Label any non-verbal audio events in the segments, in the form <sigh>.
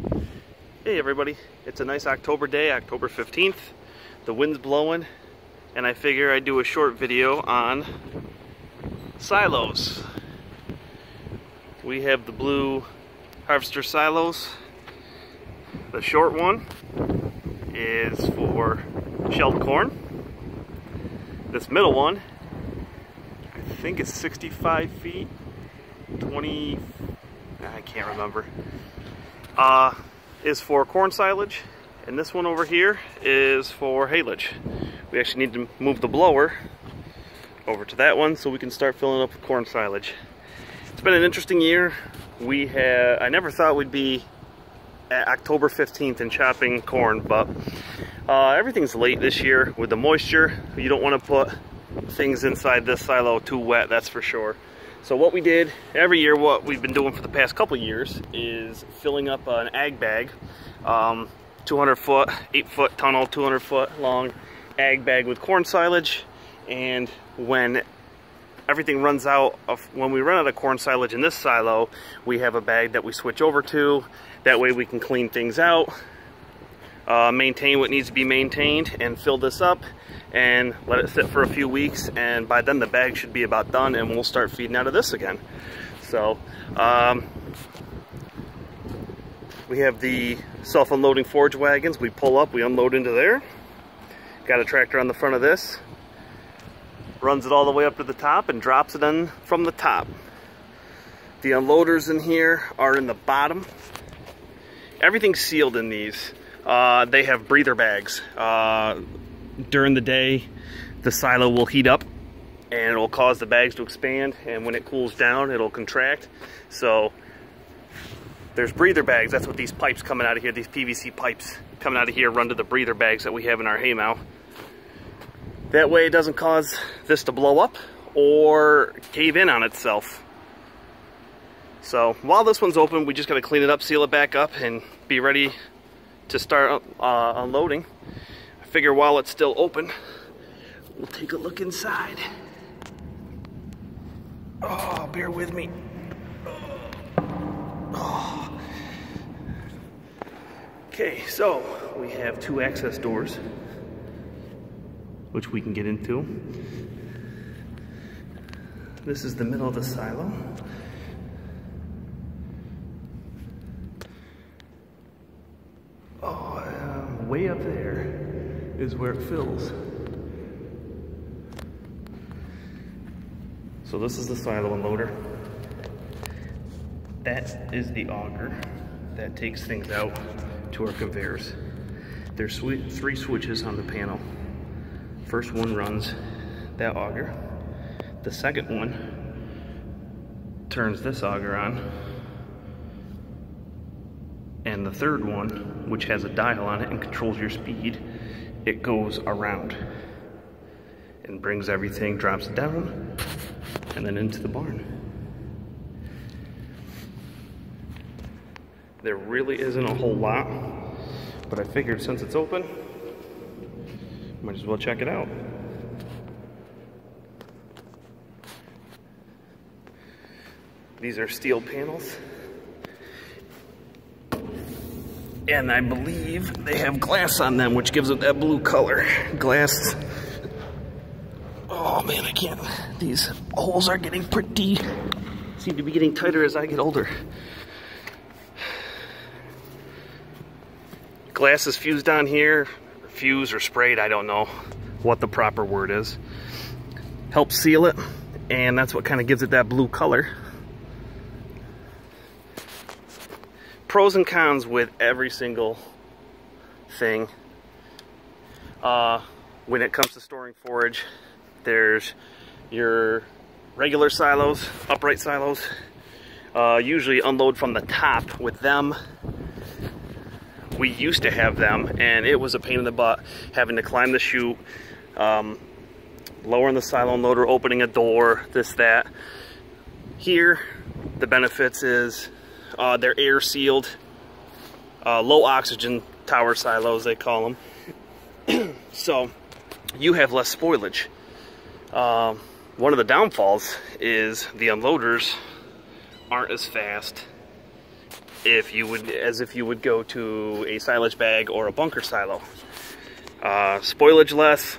Hey everybody, it's a nice October day, October 15th. The wind's blowing and I figure I'd do a short video on silos. We have the blue Harvestore silos. The short one is for shelled corn. This middle one, I think it's 65 feet, 20, I can't remember. Uh, is for corn silage, and this one over here is for haylage. We actually need to move the blower over to that one so we can start filling up with corn silage. It's been an interesting year. We had, I never thought we'd be at October 15th and chopping corn, but uh, everything's late this year with the moisture. You don't want to put things inside this silo too wet, that's for sure. So what we did every year, what we've been doing for the past couple years is filling up an ag bag, um, 200 foot, 8 foot tunnel, 200 foot long ag bag with corn silage. And when everything runs out of, when we run out of corn silage in this silo, we have a bag that we switch over to. That way we can clean things out, uh, maintain what needs to be maintained, and fill this up and let it sit for a few weeks and by then the bag should be about done and we'll start feeding out of this again. So um, we have the self-unloading forage wagons. We pull up, we unload into there. Got a tractor on the front of this. Runs it all the way up to the top and drops it in from the top. The unloaders in here are in the bottom. Everything's sealed in these. Uh, they have breather bags. Uh, during the day, the silo will heat up and it will cause the bags to expand. And when it cools down, it'll contract. So there's breather bags. That's what these pipes coming out of here, these PVC pipes coming out of here run to the breather bags that we have in our hay mow. That way it doesn't cause this to blow up or cave in on itself. So while this one's open, we just got to clean it up, seal it back up, and be ready to start uh, unloading figure while it's still open, we'll take a look inside. Oh, bear with me. Oh. Okay, so we have two access doors, which we can get into. This is the middle of the silo. Oh, um, way up there is where it fills. So this is the silo unloader. That is the auger that takes things out to our conveyors. There's three switches on the panel. First one runs that auger. The second one turns this auger on. And the third one, which has a dial on it and controls your speed, it goes around and brings everything, drops down, and then into the barn. There really isn't a whole lot, but I figured since it's open, might as well check it out. These are steel panels. And I believe they have glass on them, which gives it that blue color. Glass. Oh man, I can't. These holes are getting pretty, seem to be getting tighter as I get older. Glass is fused on here, fused or sprayed, I don't know what the proper word is. Helps seal it, and that's what kind of gives it that blue color. Pros and cons with every single thing. Uh, when it comes to storing forage, there's your regular silos, upright silos, uh, usually unload from the top with them. We used to have them and it was a pain in the butt having to climb the chute, um, lowering the silo loader, opening a door, this, that. Here, the benefits is uh, they're air sealed, uh, low oxygen tower silos, they call them. <clears throat> so you have less spoilage. Uh, one of the downfalls is the unloaders aren't as fast if you would as if you would go to a silage bag or a bunker silo. Uh, spoilage less,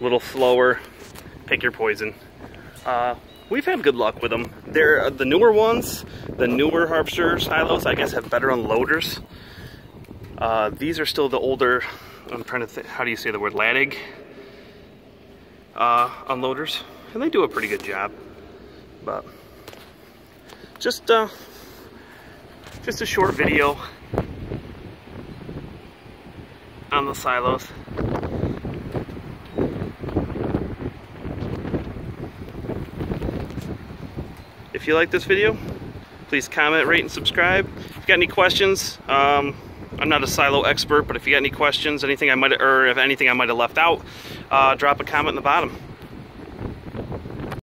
a little slower, pick your poison. We've had good luck with them. They're uh, the newer ones, the newer Harvestore silos, I guess, have better unloaders. Uh, these are still the older, I'm trying to how do you say the word, Laidig uh, unloaders. And they do a pretty good job. But just, uh, just a short video on the silos. You like this video, please comment, rate, and subscribe. If you got any questions, um, I'm not a silo expert, but if you got any questions, anything I might, or if anything I might have left out, uh, drop a comment in the bottom.